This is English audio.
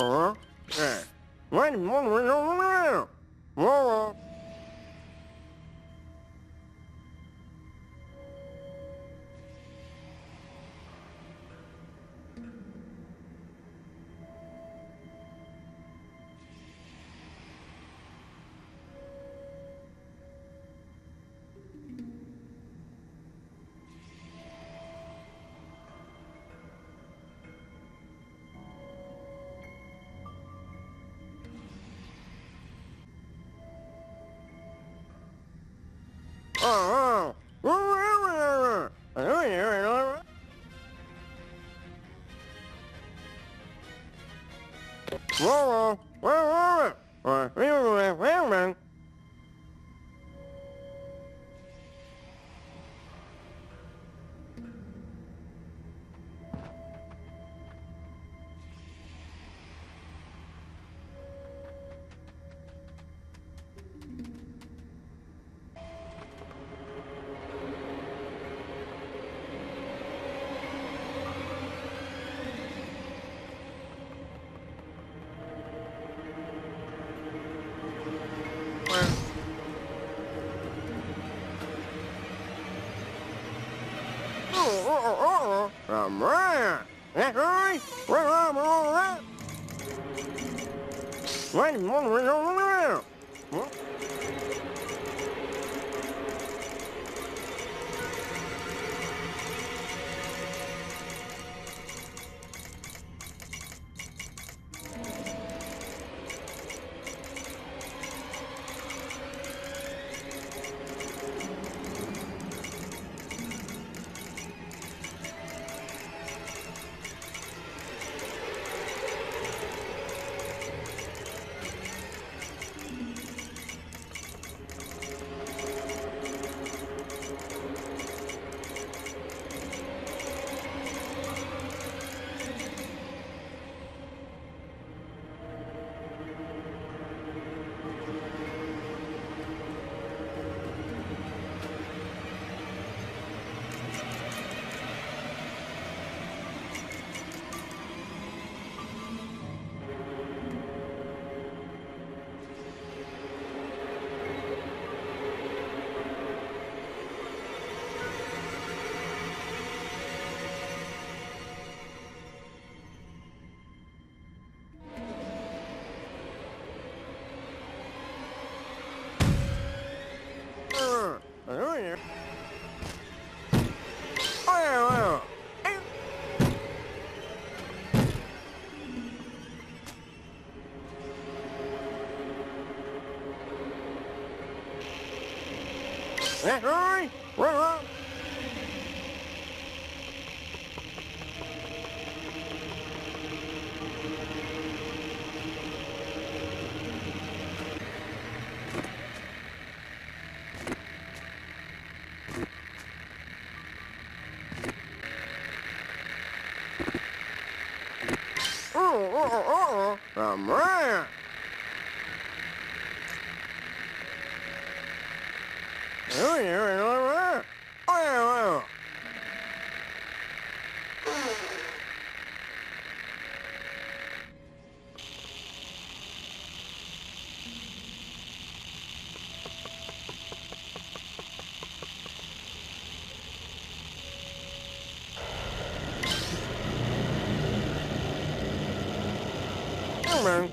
Uh, Whoa, whoa, whoa, whoa. Wait a moment. Oh, oh, oh, oh, man. Oh, oh, yeah. Oh, man.